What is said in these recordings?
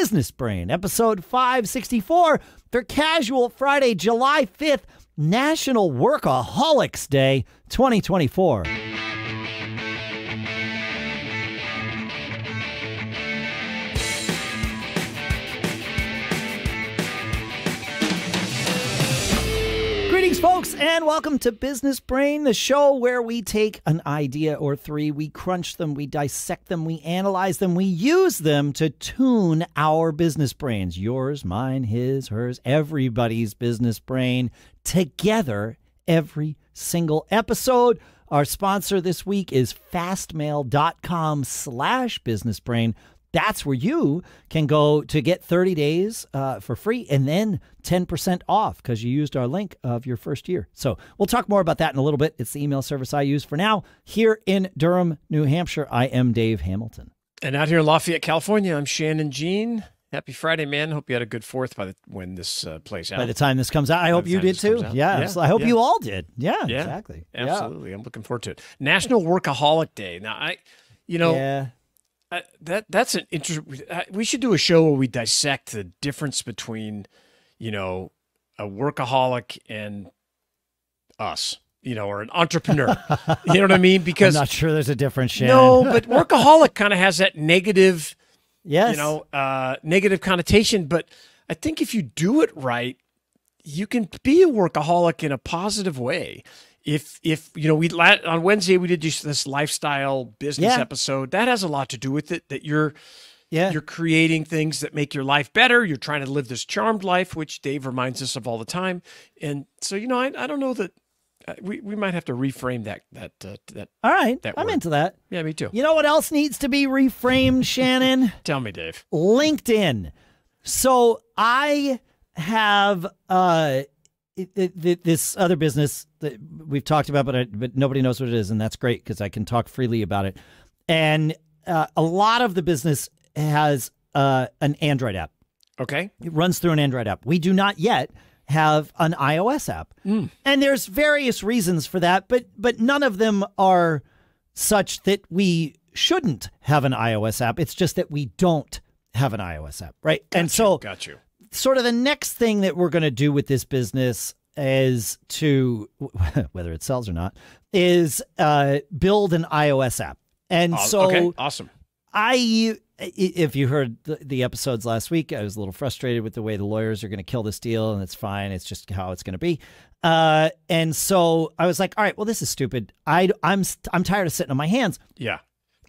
Business Brain, episode 564 for casual Friday, July 5th, National Workaholics Day 2024. And welcome to Business Brain, the show where we take an idea or three, we crunch them, we dissect them, we analyze them, we use them to tune our business brains yours, mine, his, hers, everybody's business brain together every single episode. Our sponsor this week is fastmail.com slash businessbrain. That's where you can go to get 30 days uh, for free and then 10% off because you used our link of your first year. So we'll talk more about that in a little bit. It's the email service I use for now. Here in Durham, New Hampshire, I am Dave Hamilton. And out here in Lafayette, California, I'm Shannon Jean. Happy Friday, man. Hope you had a good fourth by the when this uh, plays out. By the time this comes out, I hope you did too. Yeah, yeah, I hope yeah. you all did. Yeah, Yeah, exactly. Absolutely. I'm looking forward to it. National Workaholic Day. Now, I, you know, Yeah. I, that that's an interesting. We should do a show where we dissect the difference between, you know, a workaholic and us. You know, or an entrepreneur. you know what I mean? Because I'm not sure there's a difference, Shannon. no, but workaholic kind of has that negative. yes. you know, uh, negative connotation. But I think if you do it right, you can be a workaholic in a positive way. If if you know, we on Wednesday we did this, this lifestyle business Yeah. episode. That has a lot to do with it. That you're yeah. you're creating things that make your life better. You're trying to live this charmed life, which Dave reminds us of all the time. And so, you know, I, I don't know that uh, we we might have to reframe that that uh, that. all right. that I'm word. into that. Yeah, me too. You know what else needs to be reframed, Shannon? Tell me, Dave. LinkedIn. So I have uh it, this other business that we've talked about, but I, but nobody knows what it is, and that's great because I can talk freely about it. And uh, a lot of the business has uh, an Android app. Okay. It runs through an Android app. We do not yet have an iOS app. Hmm. And there's various reasons for that, but but none of them are such that we shouldn't have an iOS app. It's just that we don't have an iOS app, right? and so got you. Sort of the next thing that we're going to do with this business is to whether it sells or not is uh, build an iOS app. And so okay. Awesome. I, if you heard the, episodes last week, I was a little frustrated with the way the lawyers are going to kill this deal, and it's fine. It's just how it's going to be. Uh, and so I was like, all right, well, this is stupid. I, I'm, I'm tired of sitting on my hands. Yeah.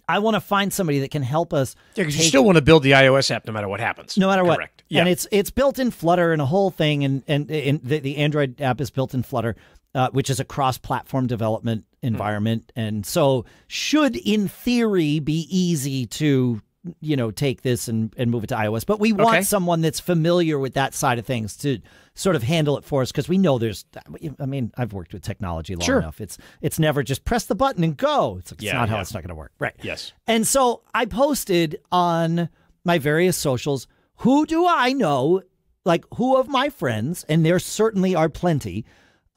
I want to find somebody that can help us. Yeah, because you still want to build the iOS app no matter what happens. no matter what. Yeah. And it's it's built in Flutter and a whole thing, and and, and the, the Android app is built in Flutter, uh, which is a cross-platform development environment, and so should in theory be easy to you know take this and and move it to iOS. But we want Okay. someone that's familiar with that side of things to sort of handle it for us because we know there's. I mean, I've worked with technology long Sure. enough. It's it's never just press the button and go. It's, Yeah, not how it's not going to work. Right. yes. And so I posted on my various socials who do I know, like who of my friends, and there certainly are plenty,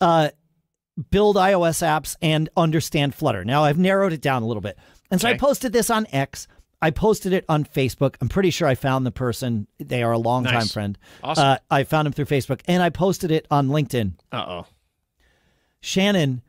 uh, build iOS apps and understand Flutter. Now I've narrowed it down a little bit. And so I posted this on X. I posted it on Facebook. I'm pretty sure I found the person. They are a longtime Nice. friend. Awesome. Uh, I found him through Facebook and I posted it on LinkedIn. Uh oh. Shannon,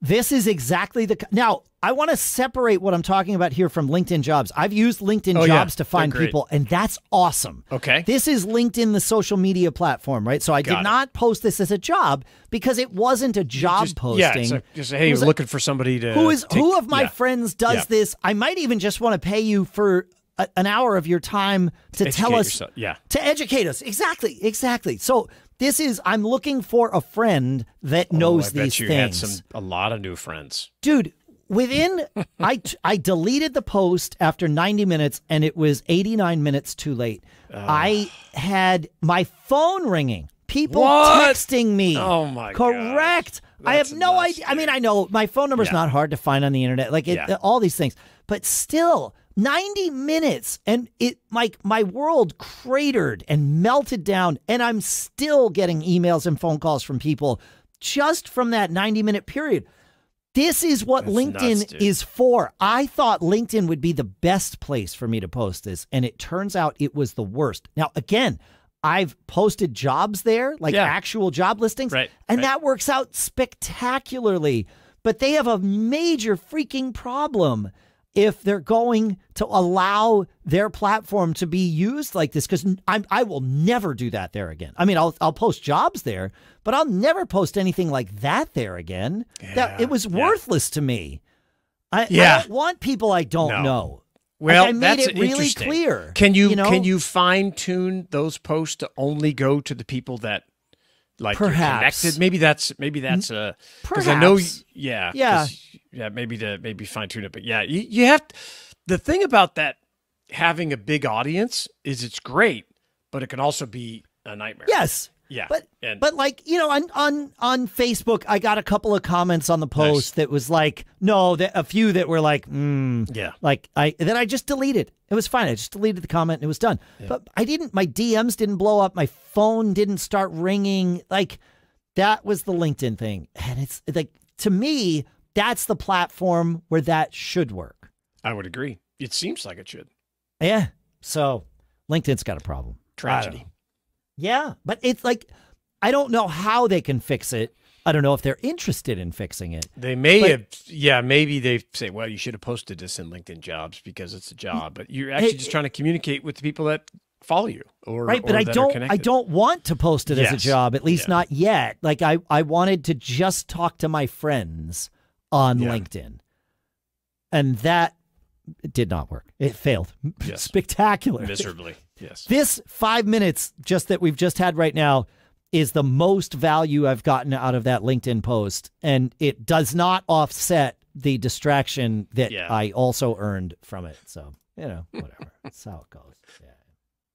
this is exactly the now. I want to separate what I'm talking about here from LinkedIn Jobs. I've used LinkedIn Oh, yeah. Jobs to find people, and that's awesome. Okay. This is LinkedIn, the social media platform, right? So I Got did it. not post this as a job because it wasn't a job Just- posting. Yeah. A, just hey, you're looking for somebody to. who is take- who of my yeah. friends does Yeah. this? I might even just want to pay you for a, an hour of your time to tell us yourself. Yeah. to educate us. Exactly, exactly. So this is I'm looking for a friend that oh, knows oh, I bet these you things had some a lot of new friends. dude within i i deleted the post after 90 minutes and it was 89 minutes too late. I had my phone ringing. People What? texting me. Oh my correct. I have no idea. I mean i know my phone number's Yeah. not hard to find on the internet like it, Yeah. all these things. But still 90 minutes and it like my world cratered and melted down and i'm still getting emails and phone calls from people just from that 90 minute period This is what That's LinkedIn nuts, is for. I thought LinkedIn would be the best place for me to post this, and it turns out it was the worst. Now, again, I've posted jobs there, like Yeah. actual job listings, Right, and right. that works out spectacularly. But they have a major freaking problem if they're going to allow their platform to be used like this because I will never do that there again. I mean, I'll I'll post jobs there, but I'll never post anything like that there again. that it was yeah. worthless to me. I, I don't want people I don't No. know. Well, I made that's it really clear. Can you, you know? can you fine tune those posts to only go to the people that like Perhaps. connected? Maybe that's maybe that's a because I know yeah Yeah. Yeah maybe to maybe fine tune it, but yeah you, you have the thing about that having a big audience is it's great, but it can also be a nightmare. Yes. yeah, But and but like you know on on on Facebook, I got a couple of comments on the post Nice. that was like no, that a few that were like mm, yeah like I then I just deleted. It was fine. I just deleted the comment and it was done. But I didn't. My DMs didn't blow up. My phone didn't start ringing. Like that was the LinkedIn thing, and it's like to me that's the platform where that should work. I would agree. It seems like it should. Yeah. So LinkedIn's got a problem. Tragedy. Yeah, but it's like I don't know how they can fix it. I don't know if they're interested in fixing it. They may But- have, yeah, maybe they say, well, you should have posted this in LinkedIn Jobs because it's a job, but you're actually It- just trying to communicate with the people that follow you, or Right, but or I don't I don't want to post it as a job, at least Yeah. not yet. Like I I wanted to just talk to my friends on Yeah. LinkedIn. And that did not work. It failed Yes. spectacularly. miserably. Yes, This 5 minutes just that we've just had right now is the most value I've gotten out of that LinkedIn post and it does not offset the distraction that Yeah. I also earned from it. So, you know, whatever. That's how it goes. Yeah.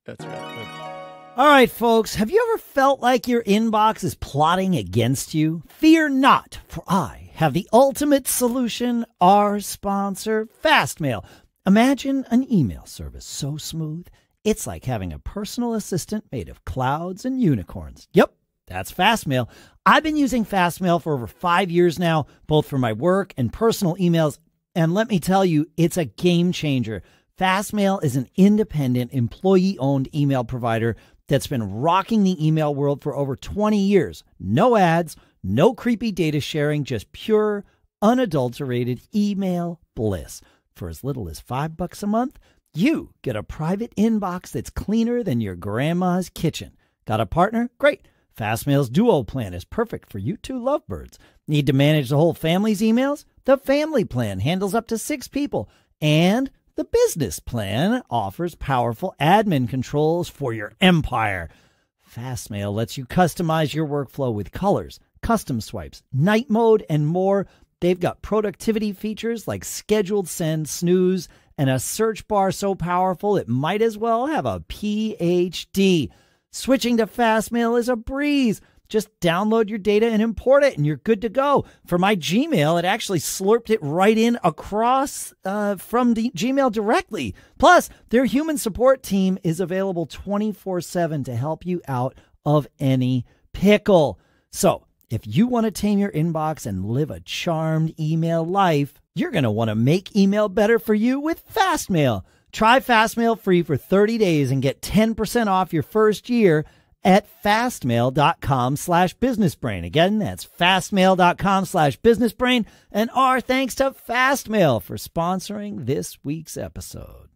that's right. All right, folks, have you ever felt like your inbox is plotting against you? Fear not, for I have the ultimate solution, our sponsor, Fastmail. Imagine an email service so smooth, it's like having a personal assistant made of clouds and unicorns. Yep, that's Fastmail. I've been using Fastmail for over five years now, both for my work and personal emails. And let me tell you, it's a game changer. Fastmail is an independent, employee owned email provider that's been rocking the email world for over 20 years. No ads, no creepy data sharing, just pure, unadulterated email bliss. For as little as five bucks a month, you get a private inbox that's cleaner than your grandma's kitchen. Got a partner? Great. Fastmail's Duo plan is perfect for you two lovebirds. Need to manage the whole family's emails? The family plan handles up to six people. And the business plan offers powerful admin controls for your empire. Fastmail lets you customize your workflow with colors, custom swipes, night mode, and more. They've got productivity features like scheduled send, snooze, and a search bar so powerful it might as well have a PhD. Switching to Fastmail is a breeze. Just download your data and import it, and you're good to go. For my Gmail, it actually slurped it right in across uh, from the Gmail directly. Plus, their human support team is available 24 7 to help you out of any pickle. So, if you want to tame your inbox and live a charmed email life, you're going to want to make email better for you with Fastmail. Try Fastmail free for 30 days and get 10% off your first year at fastmail.com slash businessbrain. Again, that's fastmail.com slash businessbrain. And our thanks to Fastmail for sponsoring this week's episode.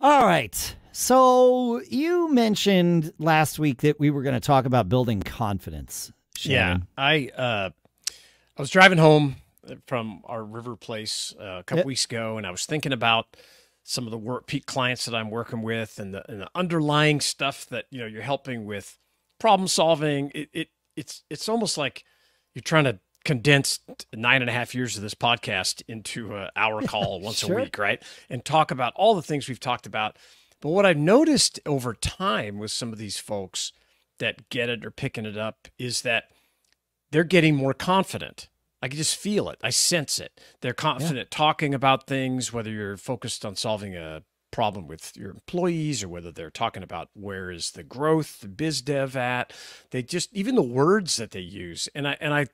All right. So you mentioned last week that we were going to talk about building confidence. Yeah, I uh, I was driving home from our river place uh, a couple Yep. weeks ago, and I was thinking about some of the work peak clients that I'm working with, and the, and the underlying stuff that you know you're helping with problem solving. It, it it's it's almost like you're trying to condense nine and a half years of this podcast into an hour call once Sure. a week, right? And talk about all the things we've talked about. But what I've noticed over time with some of these folks that get it or picking it up is that they're getting more confident. I can just feel it. I sense it. They're confident talking about things, whether you're focused on solving a problem with your employees or whether they're talking about where is the growth, the biz dev at. They just even the words that they use. And I and I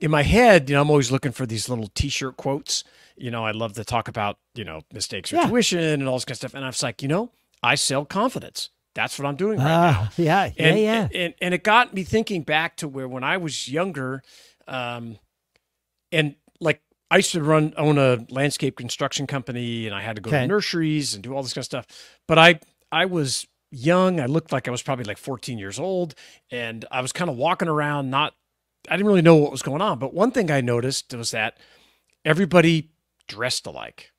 in my head, you know, I'm always looking for these little T-shirt quotes. You know, I love to talk about you know mistakes or Yeah. tuition and all this kind of stuff. And I was like, you know, I sell confidence. That's what I'm doing right Ah, now. yeah, yeah, And, yeah. and and it got me thinking back to where when I was younger, um, and like I used to run own a landscape construction company, and I had to go Okay. to nurseries and do all this kind of stuff. But I I was young. I looked like I was probably like 14 years old, and I was kind of walking around. Not I didn't really know what was going on. But one thing I noticed was that everybody dressed alike.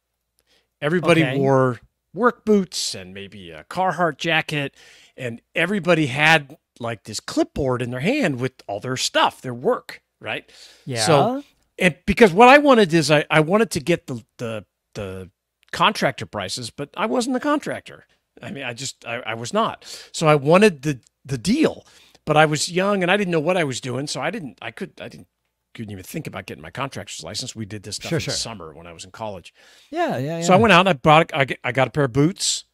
Everybody Okay. wore work boots and maybe a Carhartt jacket, and everybody had like this clipboard in their hand with all their stuff, their work, right? yeah. So, and because what I wanted is I, I wanted to get the, the the contractor prices, but I wasn't the contractor. I mean, I just I, I was not. So I wanted the the deal, but I was young and I didn't know what I was doing, so I didn't I could I didn't couldn't even think about getting my contractor's license. We did this stuff Sure, in sure. summer when I was in college. yeah, yeah, yeah. So I went out and I bought I, I got a pair of boots.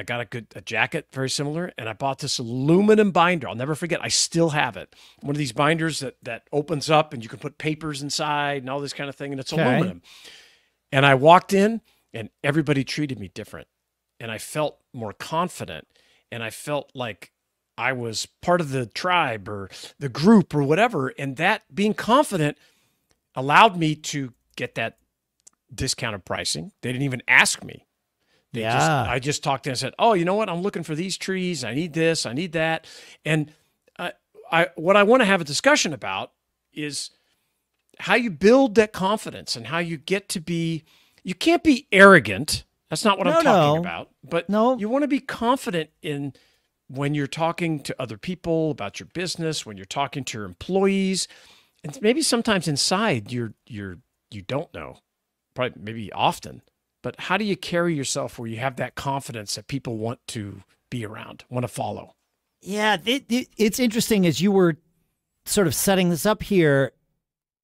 I got a good a jacket, very similar, and I bought this aluminum binder. I'll never forget. I still have it. One of these binders that that opens up and you can put papers inside and all this kind of thing, and it's Okay. aluminum. And I walked in, and everybody treated me different, and I felt more confident, and I felt like I was part of the tribe or the group or whatever, and that being confident allowed me to get that discounted pricing. They didn't even ask me. They just Yeah. I just talked to them and said, "Oh, you know what? I'm looking for these trees. I need this. I need that." And I, I what I want to have a discussion about is how you build that confidence and how you get to be. You can't be arrogant. That's not what No, I'm talking no. about. But No. you want to be confident in when you're talking to other people about your business, when you're talking to your employees, and maybe sometimes inside you're you're you don't know, probably maybe often. But how do you carry yourself where you have that confidence that people want to be around, want to follow? Yeah, it, it, it's interesting as you were sort of setting this up here.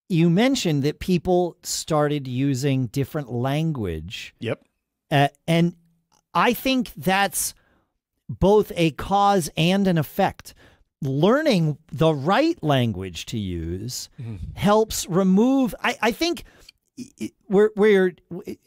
You mentioned that people started using different language, Yep. uh, and I think that's both a cause and an effect. Learning the right language to use helps remove. I, I think we're we're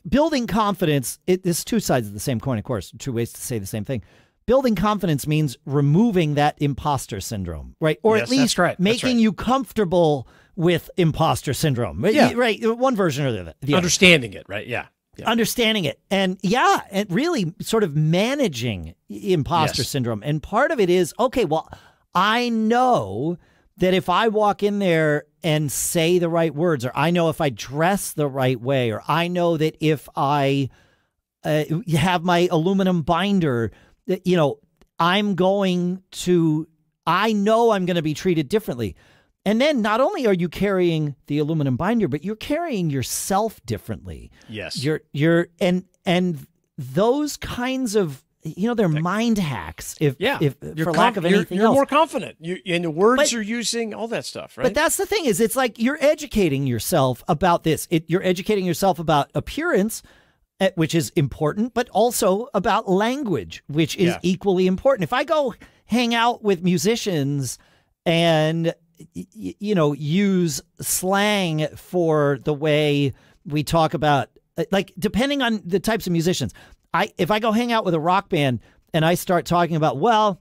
building confidence. It, there's two sides of the same coin, of course, two ways to say the same thing. Building confidence means removing that imposter syndrome, right? Or Yes, at least right, making right. you comfortable with imposter syndrome. Right? Yeah. right. One version or the other. the other Understanding it, right? Yeah. Yeah. understanding it and yeah and really sort of managing imposter Yes. syndrome and part of it is okay well i know that if i walk in there and say the right words or i know if i dress the right way or i know that if i uh, have my aluminum binder that you know i'm going to i know i'm going to be treated differently and then not only are you carrying the aluminum binder but you're carrying yourself differently Yes. you're you're and and those kinds of you know they're mind hacks if yeah. if You're for lack of you're- anything you're, else more confident. You in the words But- you're using, all that stuff, right? but that's the thing is it's like you're educating yourself about this it, you're educating yourself about appearance eh, which is important but also about language which is Yeah. equally important if i go hang out with musicians and you know use slang for the way we talk about uh, like depending on the types of musicians i if i go hang out with a rock band and i start talking about well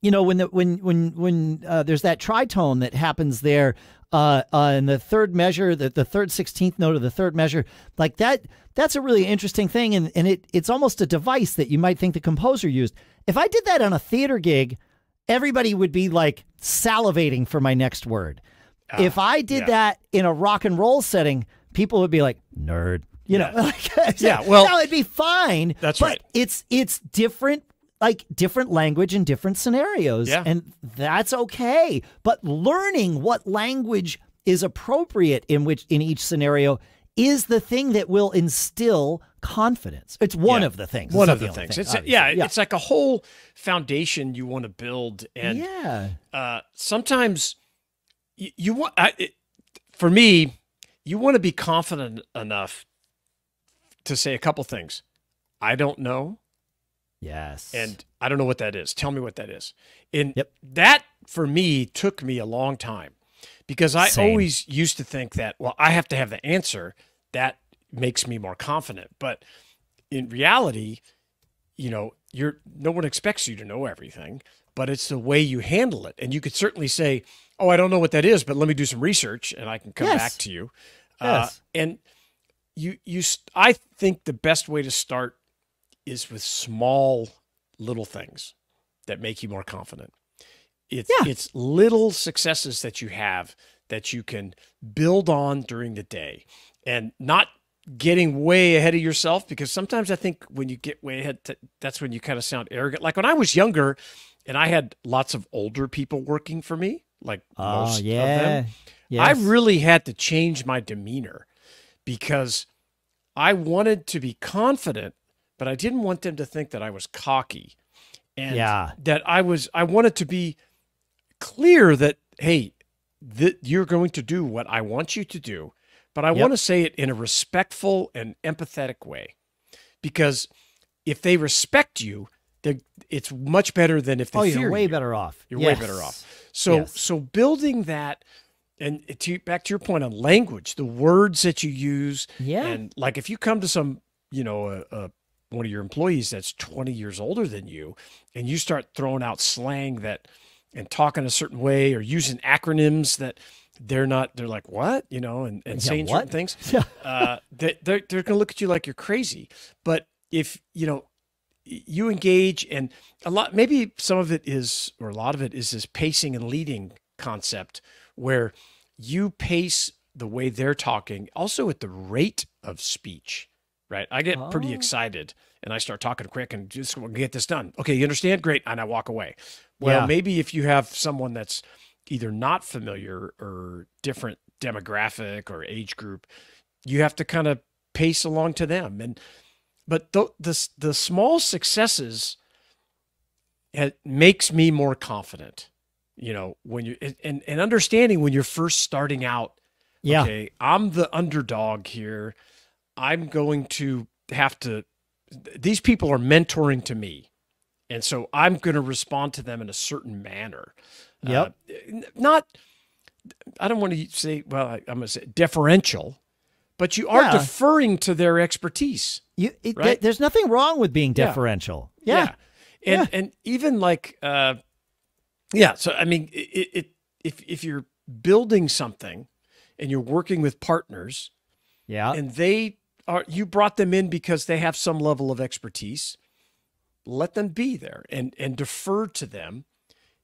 you know when the when when when uh, there's that tritone that happens there uh, uh, in the third measure, the, the third sixteenth note of the third measure, like that. That's a really interesting thing, and and it it's almost a device that you might think the composer used. If I did that on a theater gig, everybody would be like salivating for my next word. if I did yeah. that in a rock and roll setting, people would be like nerd. You know, like, Yeah, well- no, it'd be fine. That's but right. It's it's different, like different language and different scenarios, Yeah. and that's okay. But learning what language is appropriate in which in each scenario is the thing that will instill confidence. It's one Yeah. of the things. One It's of the things. thing, It's obviously. yeah, it's like a whole foundation you want to build, and yeah. uh, sometimes you, you want. I, it, for me, you want to be confident enough to say a couple things. I don't know, Yes. and I don't know what that is. Tell me what that is. And Yep. that for me took me a long time because I Same. always used to think that well I have to have the answer that makes me more confident but in reality you know you're no one expects you to know everything but it's the way you handle it and you could certainly say oh I don't know what that is but let me do some research and I can come Yes. back to you uh, Yes. and you you st- I think the best way to start is with small little things that make you more confident. It's Yeah. it's little successes that you have that you can build on during the day and not getting way ahead of yourself because sometimes I think when you get way ahead t- that's when you kind of sound arrogant. Like when I was younger and I had lots of older people working for me, like Oh, most of yeah. them. Yes. I really had to change my demeanor because I wanted to be confident, but I didn't want them to think that I was cocky. And Yeah. that I was I wanted to be clear that hey, that you're going to do what I want you to do, but I Yep. want to say it in a respectful and empathetic way. Because if they respect you, it's much better than if they oh, you're way you. better off. You're way better off. So Yes. so building that and to back to your point on language, the words that you use, Yeah. and like if you come to some, you know, a, a one of your employees that's 20 years older than you, and you start throwing out slang that and talking a certain way or using acronyms that they're not, they're like, what, you know, and, and Yeah, saying certain things, Yeah. uh, they, they're, they're going to look at you like you're crazy. But if, you know, you engage and a lot, maybe some of it is, or a lot of it is this pacing and leading concept where you pace the way they're talking, also at the rate of speech, right? I get pretty Oh. excited and I start talking quick and just get this done. Okay, you understand? Great. And I walk away. Well, Yeah. maybe if you have someone that's either not familiar or different demographic or age group, you have to kind of pace along to them. And but the the, the small successes it makes me more confident. You know, when you and and understanding when you're first starting out Yeah. okay, I'm the underdog here. I'm going to have to, these people are mentoring to me. And so I'm going to respond to them in a certain manner. Yep. Uh, not, I don't want to say, well, I, I'm going to say deferential, but you are Yeah. deferring to their expertise. You, it, Right? There's nothing wrong with being Yeah. deferential. Yeah. And and even like uh yeah, so I mean it, it if if you're building something and you're working with partners Yeah. and they are you brought them in because they have some level of expertise, let them be there and and defer to them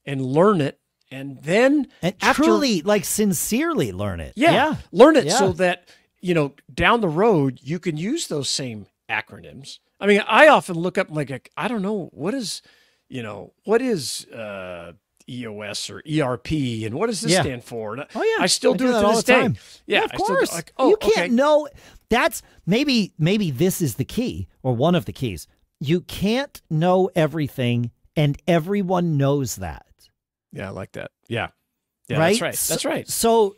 and learn it and then and after- truly, like, sincerely learn it. yeah, Yeah. learn it Yeah. so that you know down the road you can use those same acronyms. I mean, I often look up like I don't know what is, you know, what is uh, EOS or ERP and what does this Yeah. stand for? And Oh yeah, I still do, it that to all this the day. time. Yeah, of I do- course. like, oh, you can't okay. know. That's maybe maybe this is the key or one of the keys. You can't know everything, and everyone knows that. Yeah, I like that. Yeah, yeah, right? that's right. That's right. So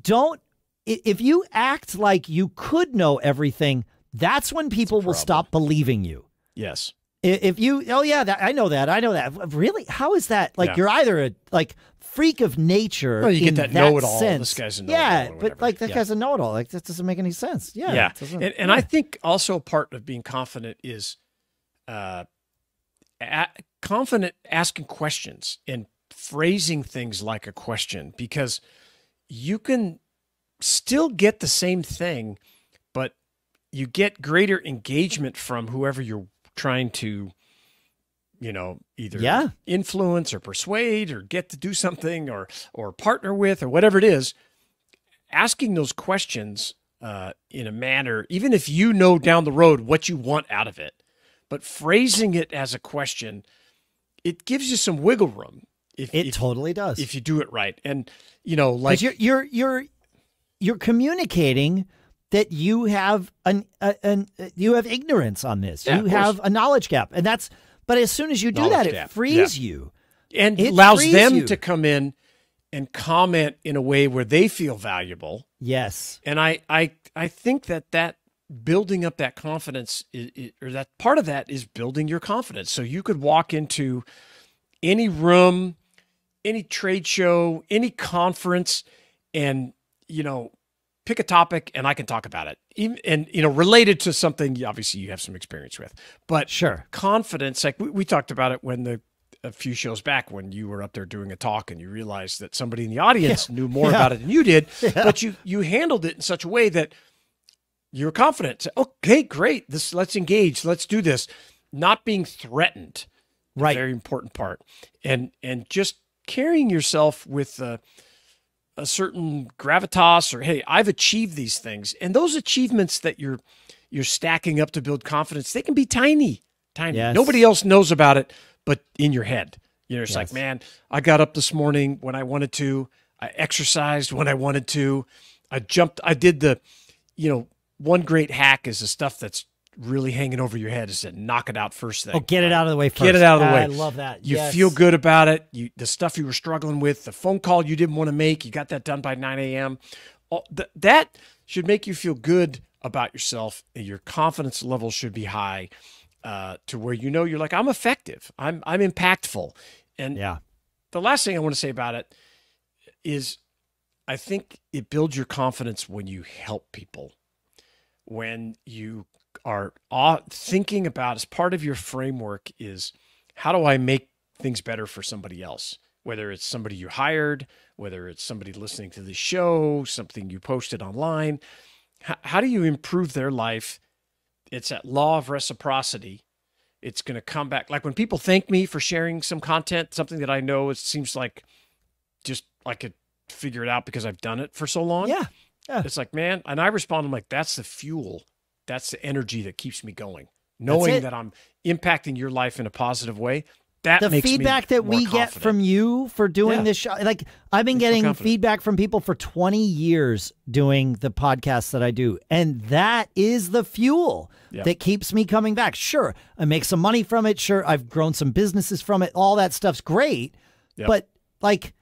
don't if you act like you could know everything, that's when people will stop believing you. Yes. If you, oh yeah, that, I know that, I know that. Really, how is that? Like Yeah. you're either a like freak of nature. Well, you get in that know-it-all. sense. This guy's a know-it-all Yeah, but like that Yeah. guy's a know-it-all. Like that doesn't make any sense. Yeah, Yeah, and, and yeah. I think also part of being confident is uh, a- confident asking questions and phrasing things like a question because you can still get the same thing, but you get greater engagement from whoever you're trying to, you know, either Yeah. influence or persuade or get to do something or or partner with or whatever it is. Asking those questions uh, in a manner, even if you know down the road what you want out of it, but phrasing it as a question, it gives you some wiggle room. If, it if, totally does. if you do it right, and you know, like you're you're you're you're communicating that you have an, a, an uh, you have ignorance on this. Yeah, you have a knowledge gap, and that's. But as soon as you do Knowledge that, it gap, frees you. and it allows them you. to come in and comment in a way where they feel valuable. Yes. And I I I think that that building up that confidence is, is, or that part of that is building your confidence. So you could walk into any room, any trade show, any conference and you know, pick a topic and I can talk about it. Even, and you know, related to something obviously you have some experience with. But Sure. confidence, like we, we talked about it when the a few shows back when you were up there doing a talk and you realized that somebody in the audience knew more Yeah. about it than you did, but you you handled it in such a way that you're confident. Say, okay, great. This let's engage. Let's do this. Not being threatened. Right. Very important part. And and just carrying yourself with a, a certain gravitas or hey, I've achieved these things. And those achievements that you're you're stacking up to build confidence, they can be tiny. Tiny. Yes. Nobody else knows about it but in your head. You know, it's like, man, I got up this morning when I wanted to. I exercised when I wanted to. I jumped. I did the, you know, one great hack is the stuff that's really hanging over your head is to knock it out first thing. Oh, get it out of the way first. Get it out of the I way. love that. You Yes. feel good about it. You the stuff you were struggling with, the phone call you didn't want to make, you got that done by 9 a.m. That should make you feel good about yourself. and Your confidence level should be high uh, to where you know you're like, I'm effective. I'm I'm impactful. And Yeah. the last thing I want to say about it is I think it builds your confidence when you help people. When you are thinking about as part of your framework is how do I make things better for somebody else? Whether it's somebody you hired, whether it's somebody listening to the show, something you posted online, how, how do you improve their life? It's that law of reciprocity it's going to come back. Like when people thank me for sharing some content, something that I know it seems like just I could figure it out because I've done it for so long. Yeah. Yeah. It's like, man, and I respond, I'm like, that's the fuel. That's the energy that keeps me going. Knowing that I'm impacting your life in a positive way. That the makes me feedback that we get from you for doing Yeah. this show like i've been getting feedback from people for 20 years doing the podcast that i do and that is the fuel Yeah. that keeps me coming back sure i make some money from it sure i've grown some businesses from it all that stuff's great but like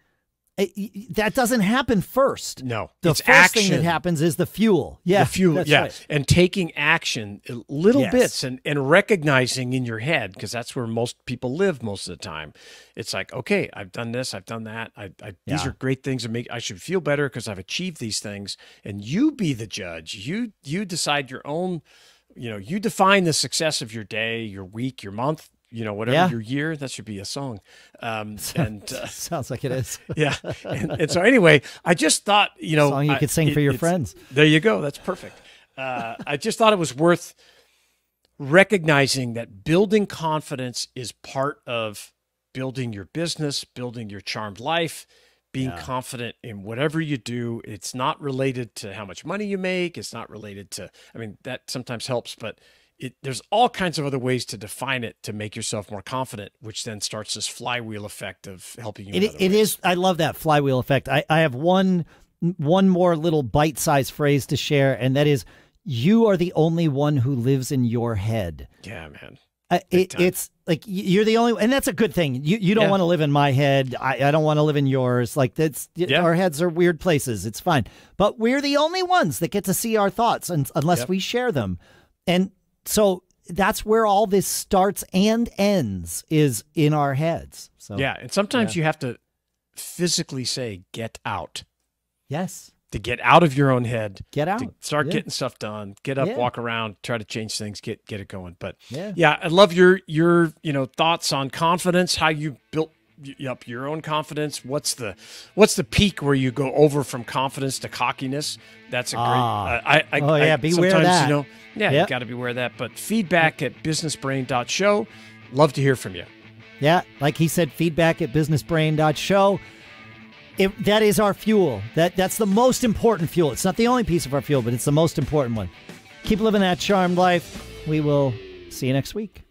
it, that doesn't happen first. No, the first action. thing that happens is the fuel. Yeah the fuel yeah. right. and taking action uh, little Yes. bits and and recognizing in your head because that's where most people live most of the time. It's like okay i've done this i've done that. I, I these are great things that make i should feel better because i've achieved these things. And you be the judge. You you decide your own you know you define the success of your day your week your month you know whatever Yeah. your year that should be a song. Um and uh, sounds like it is. Yeah. And, and so anyway i just thought you know song you I- could sing it- for your friends. There you go. That's perfect. Uh, i just thought it was worth recognizing that building confidence is part of building your business building your charmed life being Yeah. confident in whatever you do. It's not related to how much money you make. It's not related to i mean that sometimes helps but it, there's all kinds of other ways to define it to make yourself more confident which then starts this flywheel effect of helping you It, it is. I love that flywheel effect. I, I have one one more little bite sized phrase to share, and that is, "You are the only one who lives in your head." yeah man Big it, it's like you're the only, and that's a good thing. You you don't Yeah. want to live in my head. I, I don't want to live in yours. Like that's Yeah. our heads are weird places. It's fine, but we're the only ones that get to see our thoughts, and unless Yep. we share them, and so that's where all this starts and ends is in our heads. So Yeah, and sometimes you have to physically say "get out" yes, to get out of your own head, get out. to start Yeah. getting stuff done, get up, Yeah. walk around, try to change things, get get it going. But Yeah. yeah, I love your your you know thoughts on confidence, how you built up your own confidence. What's the what's the peak where you go over from confidence to cockiness? That's a great. Ah. I, I, Oh, yeah, beware sometimes, that. You know, yeah, Yep. you got to beware of that. But feedback at businessbrain.show. Love to hear from you. Yeah, like he said, feedback at businessbrain.show. It, that is our fuel. That That's the most important fuel. It's not the only piece of our fuel, but it's the most important one. Keep living that charmed life. We will see you next week.